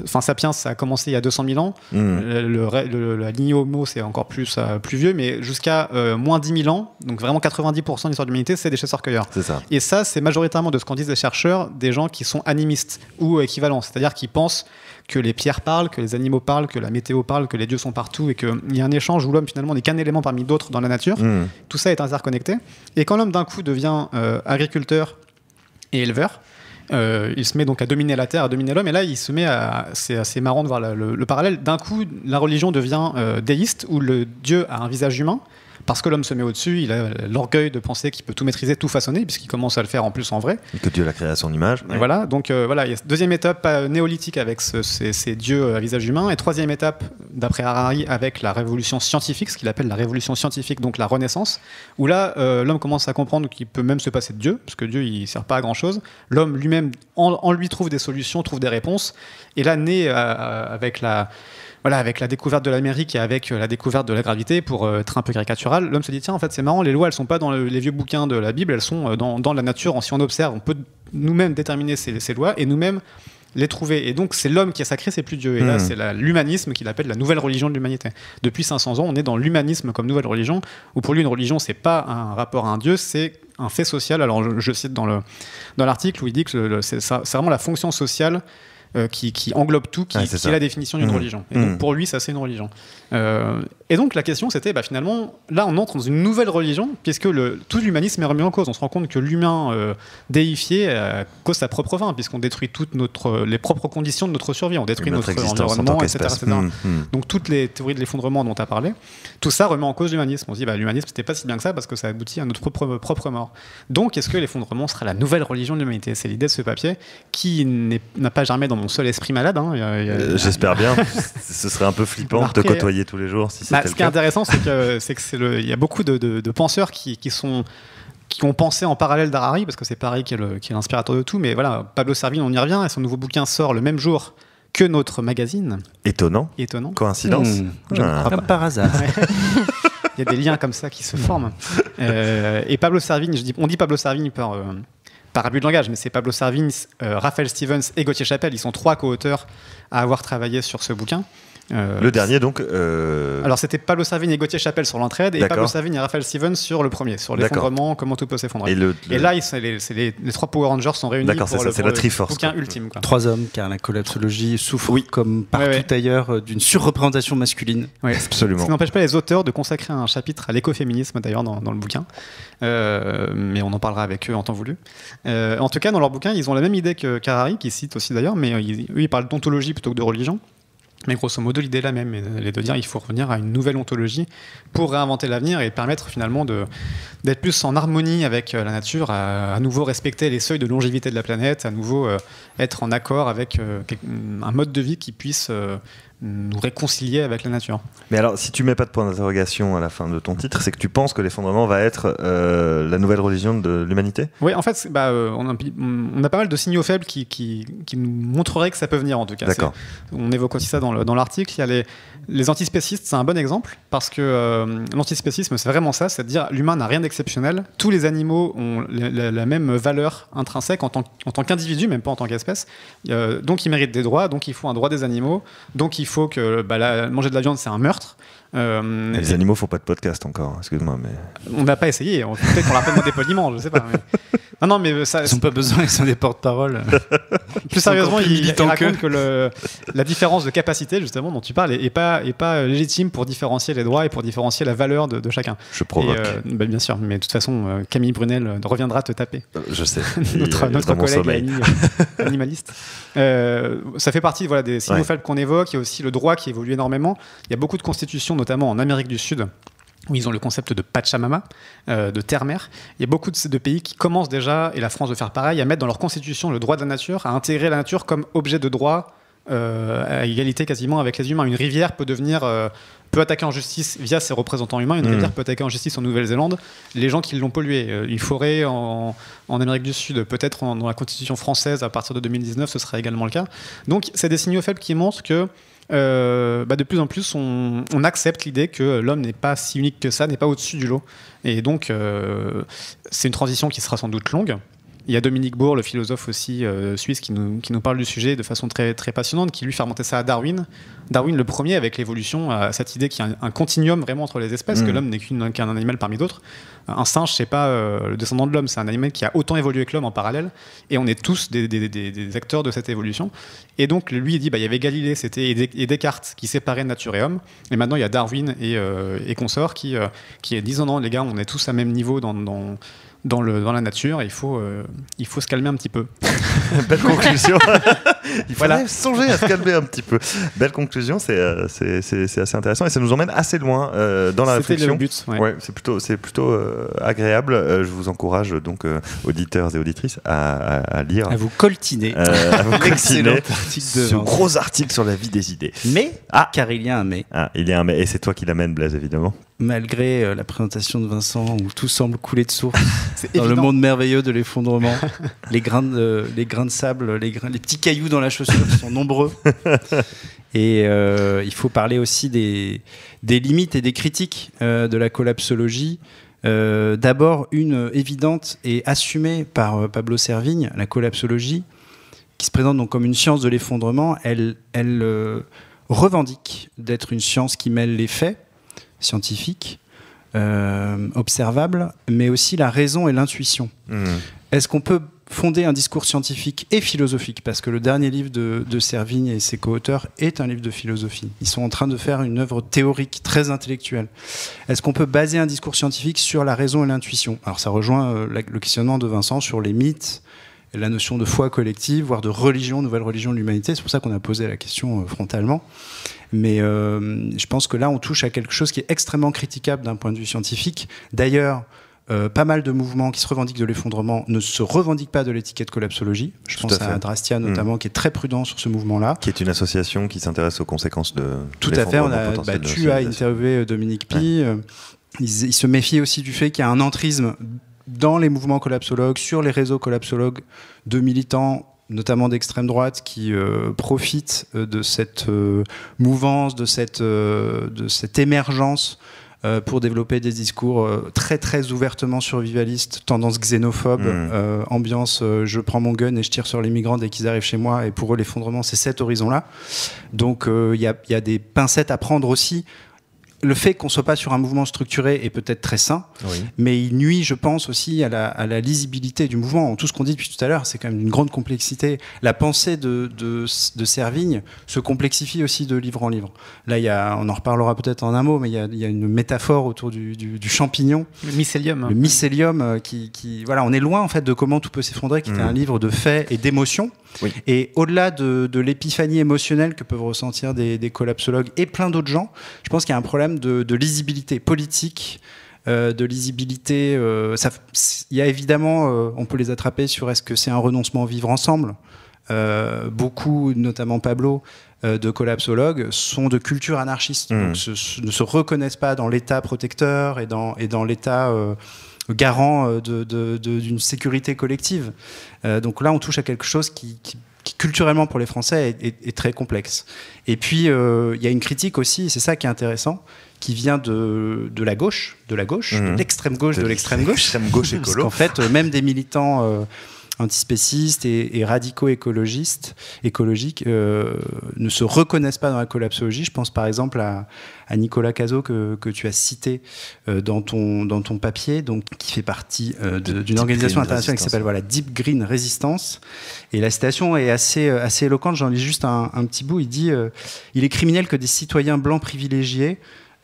Enfin, Sapiens, ça a commencé il y a 200 000 ans. Mm. Le, le- le- la lignée Homo, c'est encore plus, euh, plus vieux, mais jusqu'à euh, moins 10 000 ans, donc vraiment 90% de l'histoire de l'humanité, c'est des chasseurs-cueilleurs. Et ça, c'est majoritairement de ce qu'en disent les chercheurs, des gens qui sont animistes ou équivalents, c'est-à-dire qui pensent que les pierres parlent, que les animaux parlent, que la météo parle, que les dieux sont partout et qu'il y a un échange où l'homme finalement n'est qu'un élément parmi d'autres dans la nature. Mm. Tout ça est interconnecté. Et quand l'homme d'un coup devient euh, agriculteur et éleveur, euh, il se met donc à dominer la terre, à dominer l'homme, et là il se met à. C'est assez marrant de voir le parallèle. D'un coup, la religion devient euh, déiste, où le dieu a un visage humain, parce que l'homme se met au-dessus, il a l'orgueil de penser qu'il peut tout maîtriser, tout façonner, puisqu'il commence à le faire en plus en vrai. Et que Dieu l'a créé à son image. Voilà, donc euh, voilà, il y a cette deuxième étape euh, néolithique avec ce- ces, ces dieux à visage humain, et troisième étape, d'après Harari, avec la révolution scientifique, ce qu'il appelle la révolution scientifique, donc la Renaissance, où là, euh, l'homme commence à comprendre qu'il peut même se passer de Dieu, parce que Dieu, il sert pas à grand-chose. L'homme lui-même, en, en lui, trouve des solutions, trouve des réponses, et là, né euh, euh, avec la... Voilà, avec la découverte de l'Amérique et avec euh, la découverte de la gravité, pour euh, être un peu caricatural, l'homme se dit tiens, en fait, c'est marrant, les lois, elles sont pas dans le- les vieux bouquins de la Bible, elles sont euh, dans, dans la nature. Si on observe, on peut nous-mêmes déterminer ces, ces lois et nous-mêmes les trouver. Et donc, c'est l'homme qui a sacré, c'est plus Dieu. Et là, Mhm. c'est l'humanisme qu'il appelle la nouvelle religion de l'humanité. Depuis 500 ans, on est dans l'humanisme comme nouvelle religion, où pour lui, une religion, c'est pas un rapport à un Dieu, c'est un fait social. Alors, je, je cite dans le dans l'article où il dit que c'est vraiment la fonction sociale qui, qui englobe tout, qui, est la définition d'une Mhm. religion. Et Mhm. donc, pour lui, ça, c'est une religion. Et donc, la question, c'était, bah, finalement, là, on entre dans une nouvelle religion, puisque le, tout l'humanisme est remis en cause. On se rend compte que l'humain euh, déifié euh, cause sa propre fin, puisqu'on détruit toutes notre, les propres conditions de notre survie. On détruit Notre en environnement, etc. qu'espèce. etc. Mm, mm. Donc toutes les théories de l'effondrement dont tu as parlé, tout ça remet en cause l'humanisme. On se dit, bah, l'humanisme, c'était pas si bien que ça parce que ça aboutit à notre propre, propre mort. Donc est-ce que l'effondrement sera la nouvelle religion de l'humanité? C'est l'idée de ce papier qui n'a pas germé dans mon seul esprit malade. hein. Euh, J'espère bien. Ce serait un peu flippant de te côtoyer tous les jours si Bah, ce qui est intéressant, c'est que c'est que c'est le, il y a beaucoup de, de- de penseurs qui, qui sont qui ont pensé en parallèle d'Harari, parce que c'est Paris qui est le- qui est l'inspirateur de tout. Mais voilà, Pablo Servigne, on y revient, et son nouveau bouquin sort le même jour que notre magazine. Étonnant. Étonnant. Coïncidence Hmm, je ne Ah. crois pas par hasard. Il y a des liens comme ça qui se forment. Euh, et Pablo Servigne, je dis, on dit Pablo Servigne par, euh, par abus de langage, mais c'est Pablo Servigne, euh, Raphaël Stevens et Gauthier Chapelle. Ils sont trois co-auteurs à avoir travaillé sur ce bouquin. Euh, Le dernier, donc. euh, Alors c'était Pablo Servigne et Gauthier Chapelle sur l'entraide et. Pablo Servigne et Raphaël Stevens sur le premier, sur l'effondrement, comment tout peut s'effondrer. et Et, le, le- là, ils les, c'est les, les trois Power Rangers sont réunis D'accord, pour c'est le, ça, c'est pour la le Triforce, bouquin quoi. ultime. Quoi. Trois hommes, car la collapsologie souffre, Oui. comme partout Ouais, ouais. ailleurs, euh, d'une surreprésentation masculine. Absolument. Ce qui n'empêche pas les auteurs de consacrer un chapitre à l'écoféminisme, d'ailleurs, dans, dans le bouquin. Euh, mais on en parlera avec eux en temps voulu. Euh, en tout cas, dans leur bouquin, ils ont la même idée que Carrari, qui cite aussi d'ailleurs, mais euh, ils, eux, ils parlent d'ontologie plutôt que de religion. Mais grosso modo, l'idée est la même, elle est de dire qu'il faut revenir à une nouvelle ontologie pour réinventer l'avenir et permettre finalement d'être plus en harmonie avec euh, la nature, à, nouveau respecter les seuils de longévité de la planète, à nouveau euh, être en accord avec euh, un mode de vie qui puisse euh, nous réconcilier avec la nature. Mais alors, si tu mets pas de point d'interrogation à la fin de ton titre, c'est que tu penses que l'effondrement va être euh, la nouvelle religion de l'humanité? Oui, en fait, bah, euh, on, a, on a pas mal de signaux faibles qui, qui, qui nous montreraient que ça peut venir en tout cas. D'accord. On évoque aussi ça dans l'article. Il y a les, les antispécistes, c'est un bon exemple parce que euh, l'antispécisme, c'est vraiment ça, c'est de dire l'humain n'a rien d'exceptionnel. Tous les animaux ont la, même valeur intrinsèque en tant, qu'individu, même pas en tant qu'espèce. Euh, donc ils méritent des droits, donc il faut un droit des animaux, donc il faut que bah, manger de la viande, c'est un meurtre. Euh, les animaux font pas de podcast encore, excuse-moi. mais On n'a pas essayé, peut-être qu'on l'a pas demandé poliment, je sais pas. Non, non, mais ça, ils n'ont pas besoin, ils sont des porte-parole. plus sérieusement, il, il raconte que, le, la différence de capacité, justement, dont tu parles, est, pas, est pas légitime pour différencier les droits et pour différencier la valeur de, chacun. Je provoque. bah, bien sûr, mais de toute façon, Camille Brunel reviendra te taper. Je sais. notre, notre collègue animaliste. ça fait partie voilà, des signaux faibles qu'on évoque. Il y a aussi le droit qui évolue énormément. Il y a beaucoup de constitutions, notamment en Amérique du Sud, où ils ont le concept de Pachamama, euh, de terre-mer. Il y a beaucoup de, de, pays qui commencent déjà, et la France veut faire pareil, à mettre dans leur constitution le droit de la nature, à intégrer la nature comme objet de droit euh, à égalité quasiment avec les humains. Une rivière peut devenir euh, peut attaquer en justice via ses représentants humains. Une mmh. rivière peut attaquer en justice en Nouvelle-Zélande les gens qui l'ont pollué. une forêt en, en, Amérique du Sud, peut-être dans la constitution française à partir de 2019, ce sera également le cas. Donc, c'est des signaux faibles qui montrent que euh, bah de plus en plus, on, accepte l'idée que l'homme n'est pas si unique que ça, n'est pas au-dessus du lot. Et donc, euh, c'est une transition qui sera sans doute longue. Il y a Dominique Bourg, le philosophe aussi euh, suisse, qui nous, qui nous, parle du sujet de façon très, très passionnante, qui lui fait remonter ça à Darwin. Darwin, le premier, avec l'évolution, a cette idée qu'il y a un, continuum vraiment entre les espèces, que mmh. l'homme n'est qu'un animal parmi d'autres. Un singe, c'est pas euh, le descendant de l'homme, c'est un animal qui a autant évolué que l'homme en parallèle, et on est tous des, des, des, acteurs de cette évolution. Et donc, lui, il dit, bah, il y avait Galilée c'était, et Descartes qui séparaient nature et homme, et maintenant il y a Darwin et, euh, et consorts qui, qui disent, non, les gars, on est tous à même niveau dans, dans dans, le, dans la nature. il faut, euh, il faut se calmer un petit peu. Belle conclusion. il fallait songer à se calmer un petit peu. Belle conclusion, c'est euh, c'est assez intéressant et ça nous emmène assez loin euh, dans la réflexion. Le but, ouais. c'est plutôt, c'est plutôt agréable. je vous encourage donc auditeurs et auditrices à, à, lire, à vous coltiner, à vous coltiner ce gros article sur la vie des idées. Mais, ah, car il y a un mais. Ah, il y a un mais et c'est toi qui l'amène, Blaise évidemment malgré euh, la présentation de Vincent où tout semble couler de source dans le monde merveilleux de l'effondrement, les, grains de, les grains de sable, les, les petits cailloux dans la chaussure sont nombreux. Et euh, il faut parler aussi des, des, limites et des critiques euh, de la collapsologie. D'abord, une évidente et assumée par Pablo Servigne, la collapsologie, qui se présente donc comme une science de l'effondrement. Elle, elle revendique d'être une science qui mêle les faits scientifique, euh, observable, mais aussi la raison et l'intuition. Mmh. Est-ce qu'on peut fonder un discours scientifique et philosophique Parce que le dernier livre de, Servigne et ses co-auteurs est un livre de philosophie. Ils sont en train de faire une œuvre théorique très intellectuelle. Est-ce qu'on peut baser un discours scientifique sur la raison et l'intuition? Alors ça rejoint euh, le questionnement de Vincent sur les mythes, la notion de foi collective, voire de religion, nouvelle religion de l'humanité. C'est pour ça qu'on a posé la question euh, frontalement. Mais euh, je pense que là, on touche à quelque chose qui est extrêmement critiquable d'un point de vue scientifique. D'ailleurs, euh, pas mal de mouvements qui se revendiquent de l'effondrement ne se revendiquent pas de l'étiquette collapsologie. Je pense à, Drastia mm. notamment, qui est très prudent sur ce mouvement-là. Qui est une association qui s'intéresse aux conséquences de. Tout à fait. On a, bah, tu as interviewé Dominique Pi. il, se méfie aussi du fait qu'il y a un entrisme dans les mouvements collapsologues, sur les réseaux collapsologues de militants notamment d'extrême droite, qui euh, profitent euh, de cette euh, mouvance, de cette, de cette émergence pour développer des discours très très ouvertement survivalistes, tendance xénophobe, mmh. ambiance je prends mon gun et je tire sur les migrants dès qu'ils arrivent chez moi, et pour eux l'effondrement c'est cet horizon-là. Donc il y, y, a des pincettes à prendre aussi le fait qu'on soit pas sur un mouvement structuré est peut-être très sain, mais il nuit, je pense, aussi à la, lisibilité du mouvement. Tout ce qu'on dit depuis tout à l'heure, c'est quand même une grande complexité. La pensée de, de, Servigne se complexifie aussi de livre en livre. Là, il y a, on en reparlera peut-être en un mot, mais il y a, une métaphore autour du, champignon. Le mycélium. Le mycélium, euh, qui, voilà, on est loin en fait de comment tout peut s'effondrer, qui est mmh. un livre de faits et d'émotions. Et au-delà de, l'épiphanie émotionnelle que peuvent ressentir des, collapsologues et plein d'autres gens, je pense qu'il y a un problème de, lisibilité politique. Euh, de lisibilité, euh, il y a évidemment, euh, on peut les attraper sur est-ce que c'est un renoncement vivre ensemble. beaucoup, notamment Pablo, de collapsologues sont de culture anarchiste, mmh. donc ne se reconnaissent pas dans l'État protecteur et dans, et dans l'État garant d'une sécurité collective. Donc là, on touche à quelque chose qui, culturellement pour les Français est, très complexe. Et puis euh, il y a une critique aussi, et c'est ça qui est intéressant, qui vient de, la gauche, de la gauche, de mmh. l'extrême gauche, de l'extrême gauche. Extrême gauche écolo. Parce qu'en fait, même des militants antispécistes et, radicaux écologistes, écologiques euh, ne se reconnaissent pas dans la collapsologie. Je pense par exemple à, Nicolas Cazot que, tu as cité euh, dans, ton, dans ton papier, donc, qui fait partie d'une organisation internationale qui s'appelle voilà, Deep Green Resistance. Et la citation est assez, assez éloquente, j'en lis juste un, un, petit bout. Il dit Il est criminel que des citoyens blancs privilégiés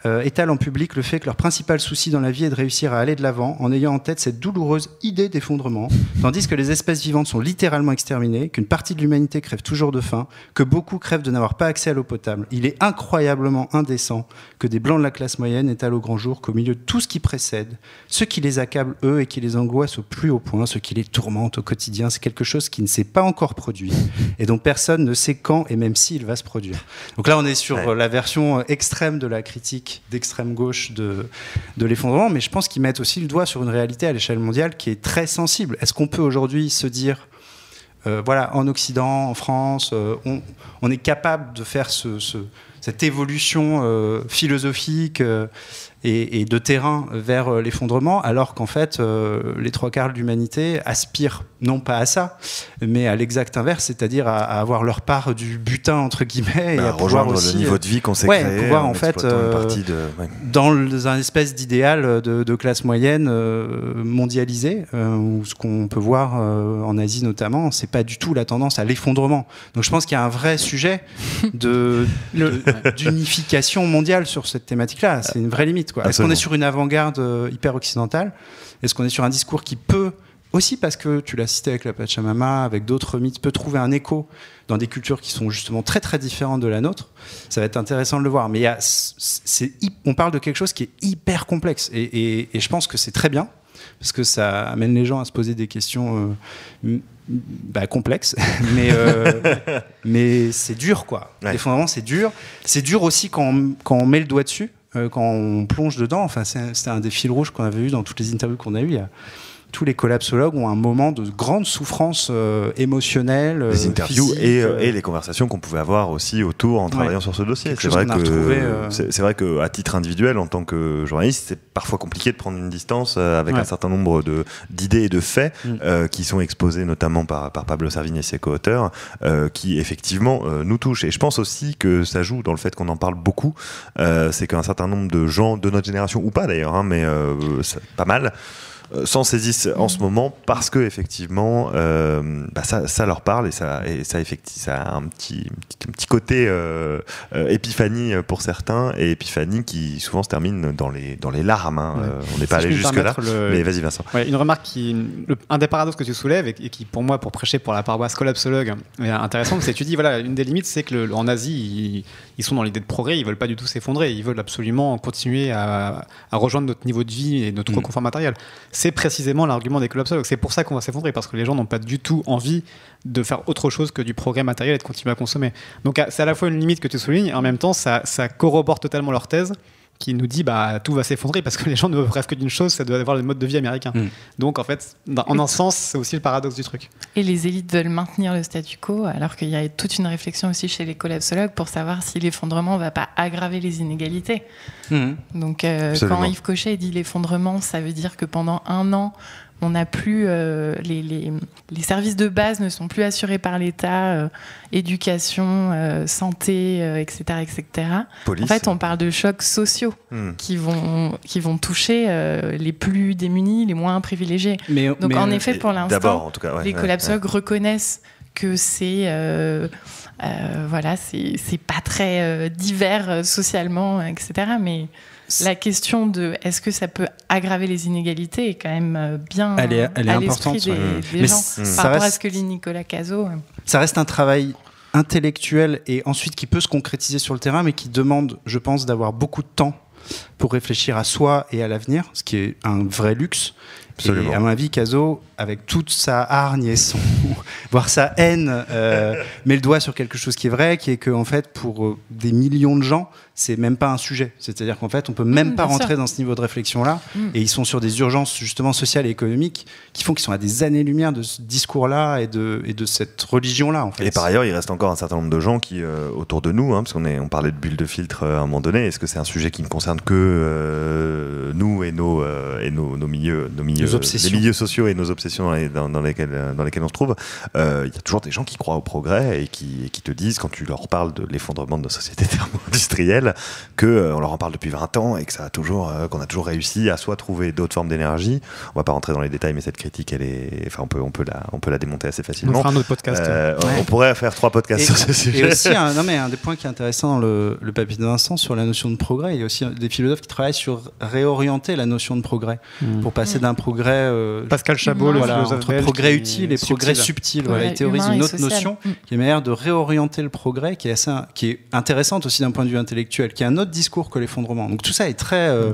euh, étalent en public le fait que leur principal souci dans la vie est de réussir à aller de l'avant en ayant en tête cette douloureuse idée d'effondrement, tandis que les espèces vivantes sont littéralement exterminées, qu'une partie de l'humanité crève toujours de faim, que beaucoup crèvent de n'avoir pas accès à l'eau potable. Il est incroyablement indécent que des blancs de la classe moyenne étalent au grand jour qu'au milieu de tout ce qui précède, ce qui les accable eux et qui les angoisse au plus haut point, ce qui les tourmente au quotidien, c'est quelque chose qui ne s'est pas encore produit et dont personne ne sait quand et même s'il va se produire. Donc là, on est sur la version extrême de la critique d'extrême gauche de, l'effondrement, mais je pense qu'ils mettent aussi le doigt sur une réalité à l'échelle mondiale qui est très sensible. Est-ce qu'on peut aujourd'hui se dire, euh, voilà, en Occident, en France, euh, on, est capable de faire ce, cette évolution euh, philosophique et, de terrain vers euh, l'effondrement, alors qu'en fait, euh, les trois quarts de l'humanité aspirent non pas à ça, mais à l'exact inverse, c'est-à-dire à, avoir leur part du butin entre guillemets et bah, à rejoindre aussi, le niveau de vie qu'on s'est ouais, créé, pouvoir en, fait dans un espèce d'idéal de, classe moyenne mondialisée, ou ce qu'on peut voir en Asie notamment, c'est pas du tout la tendance à l'effondrement. Donc je pense qu'il y a un vrai sujet de d'unification mondiale sur cette thématique-là. C'est une vraie limite. Est-ce qu'on est sur une avant-garde euh, hyper occidentale? Est-ce qu'on est sur un discours qui peut, aussi parce que tu l'as cité avec la Pachamama, avec d'autres mythes, peut trouver un écho dans des cultures qui sont justement très très différentes de la nôtre? Ça va être intéressant de le voir. Mais y a, on parle de quelque chose qui est hyper complexe. Et, je pense que c'est très bien, parce que ça amène les gens à se poser des questions. Euh, bah, complexes, mais, euh, mais c'est dur quoi. Ouais. c'est dur. C'est dur aussi quand quand on met le doigt dessus. Euh, quand on plonge dedans. Enfin, c'était un des fils rouges qu'on avait eu dans toutes les interviews qu'on a eues. Il tous les collapsologues ont un moment de grande souffrance euh, émotionnelle. Les euh, interviews et, et, les conversations qu'on pouvait avoir aussi autour en travaillant sur ce dossier. C'est vrai, que, c'est vrai que à titre individuel, en tant que journaliste, c'est parfois compliqué de prendre une distance avec un certain nombre d'idées et de faits mm. qui sont exposés notamment par, par Pablo Servigne et ses co-auteurs, qui effectivement nous touchent. Et je pense aussi que ça joue dans le fait qu'on en parle beaucoup. c'est qu'un certain nombre de gens de notre génération, ou pas d'ailleurs, hein, mais pas mal, euh, s'en saisissent en ce moment parce que effectivement euh, bah ça, ça, leur parle et ça, et ça, ça a un petit, un petit côté euh, épiphanie pour certains et épiphanie qui souvent se termine dans les, dans les larmes. Hein. on n'est pas allé jusque-là. Mais vas-y, Vincent. une remarque qui. un des paradoxes que tu soulèves et, qui, pour moi, pour prêcher pour la paroisse collapsologue, est intéressant, c'est que tu dis voilà, une des limites, c'est que le, en Asie, ils, sont dans l'idée de progrès, ils veulent pas du tout s'effondrer, ils veulent absolument continuer à, à, rejoindre notre niveau de vie et notre mm. confort matériel c'est précisément l'argument des collapsologues. C'est pour ça qu'on va s'effondrer, parce que les gens n'ont pas du tout envie de faire autre chose que du progrès matériel et de continuer à consommer. Donc c'est à la fois une limite que tu soulignes, et en même temps, ça corrobore totalement leur thèse qui nous dit bah tout va s'effondrer parce que les gens ne rêvent que d'une chose, c'est d'avoir le mode de vie américain. Mm. Donc en fait, en un sens, c'est aussi le paradoxe du truc. Et les élites veulent maintenir le statu quo, alors qu'il y a toute une réflexion aussi chez les collapsologues pour savoir si l'effondrement ne va pas aggraver les inégalités. Mm. Donc euh, quand Yves Cochet dit l'effondrement, ça veut dire que pendant un an, on n'a plus euh, les, les, les, services de base ne sont plus assurés par l'État, euh, éducation, euh, santé, etc., etc. en fait, on parle de chocs sociaux hmm. qui vont qui vont toucher les plus démunis, les moins privilégiés. Mais, Donc, en effet, pour l'instant, les collapsologues reconnaissent que c'est voilà, c'est pas très divers socialement, etc. Mais la question de est-ce que ça peut aggraver les inégalités est quand même euh, bien elle est, elle est à l'esprit des, gens par rapport à ce que dit Nicolas Cazot. Ça reste un travail intellectuel et ensuite qui peut se concrétiser sur le terrain, mais qui demande, je pense, d'avoir beaucoup de temps pour réfléchir à soi et à l'avenir, ce qui est un vrai luxe. Et à mon avis, Caso, avec toute sa hargne et son, voire sa haine, euh, met le doigt sur quelque chose qui est vrai, qui est que en fait, pour euh, des millions de gens, c'est même pas un sujet. C'est-à-dire qu'en fait, on peut même mm, pas rentrer dans ce niveau de réflexion-là. Mm. Et ils sont sur des urgences justement sociales et économiques qui font qu'ils sont à des années-lumière de ce discours-là et de, et de cette religion-là. En fait. Et par ailleurs, il reste encore un certain nombre de gens qui, euh, autour de nous, hein, parce qu'on on parlait de bulles de filtre à un moment donné, est-ce que c'est un sujet qui ne concerne que nous et nos, et nos, nos milieux, nos milieux les milieux sociaux et nos obsessions dans, dans, lesquelles, dans lesquelles on se trouve, il y a toujours des gens qui croient au progrès et qui, qui te disent, quand tu leur parles de l'effondrement de nos sociétés thermo-industrielles, qu'on leur en parle depuis 20 ans et que ça a toujours, qu'on a toujours réussi à soit trouver d'autres formes d'énergie. On va pas rentrer dans les détails, mais cette critique, elle est, enfin, on peut, on peut la, on peut la démonter assez facilement. On fera un autre podcast. On pourrait faire trois podcasts sur ce sujet. Et aussi, un, non mais un des points qui est intéressant dans le, le papier de Vincent sur la notion de progrès, il y a aussi des philosophes qui travaillent sur réorienter la notion de progrès hmm. pour passer d'un progrès. Euh, Pascal Chabot, le philosophe entre progrès utile et progrès subtil. Voilà, il théorise une autre notion hmm. qui est manière de réorienter le progrès, qui est assez, qui est intéressante aussi d'un point de vue intellectuel, qui est un autre discours que l'effondrement. Donc tout ça est très euh.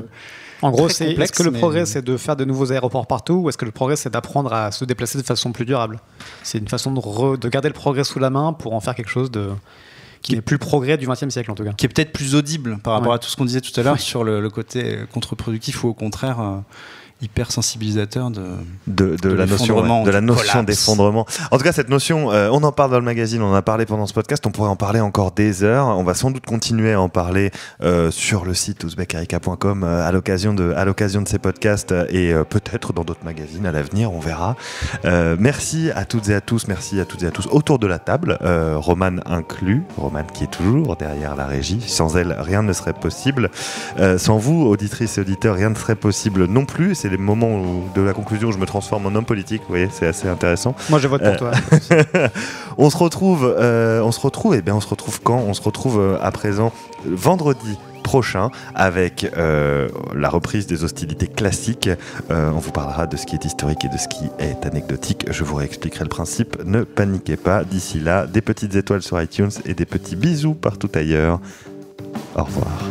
En gros, c'est est-ce que le progrès c'est de faire de nouveaux aéroports partout ou est-ce que le progrès c'est d'apprendre à se déplacer de façon plus durable? C'est une façon de, de, garder le progrès sous la main pour en faire quelque chose de qui n'est plus le progrès du XXe siècle en tout cas. Qui est peut-être plus audible par rapport à tout ce qu'on disait tout à l'heure sur le, côté contre-productif ou au contraire. Euh, hyper sensibilisateur de, de, de, la, notion, de la notion d'effondrement. En tout cas, cette notion, euh, on en parle dans le magazine, on en a parlé pendant ce podcast, on pourrait en parler encore des heures. On va sans doute continuer à en parler euh, sur le site ouzbekarika.com euh, à l'occasion de, à l'occasion de ces podcasts et peut-être dans d'autres magazines à l'avenir, on verra. merci à toutes et à tous, merci à toutes et à tous autour de la table, Romane inclus, Romane qui est toujours derrière la régie. Sans elle, rien ne serait possible. sans vous, auditrices et auditeurs, rien ne serait possible non plus. C'est les moments de la conclusion où je me transforme en homme politique. Vous voyez, c'est assez intéressant. Moi, je vote pour toi. Euh, on se retrouve, euh, on se retrouve, et eh bien on se retrouve quand? On se retrouve euh, à présent vendredi prochain avec la reprise des hostilités classiques. on vous parlera de ce qui est historique et de ce qui est anecdotique. Je vous réexpliquerai le principe. Ne paniquez pas. D'ici là, des petites étoiles sur iTunes et des petits bisous partout ailleurs. Au revoir.